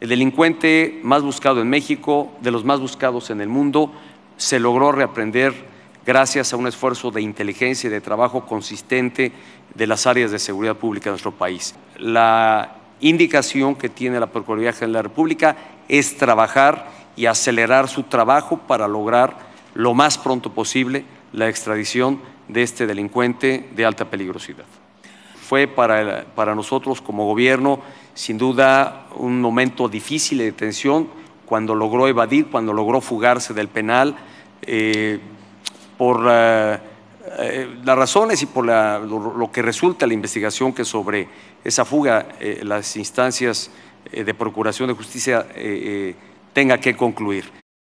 el delincuente más buscado en México, de los más buscados en el mundo, se logró reaprender gracias a un esfuerzo de inteligencia y de trabajo consistente de las áreas de seguridad pública de nuestro país. La indicación que tiene la Procuraduría General de la República es trabajar y acelerar su trabajo para lograr lo más pronto posible la extradición de este delincuente de alta peligrosidad. Fue para, nosotros como gobierno sin duda un momento difícil de tensión cuando logró evadir, cuando logró fugarse del penal, eh, por eh, eh, las razones y por lo, que resulta la investigación que sobre esa fuga las instancias de Procuración de Justicia tenga que concluir.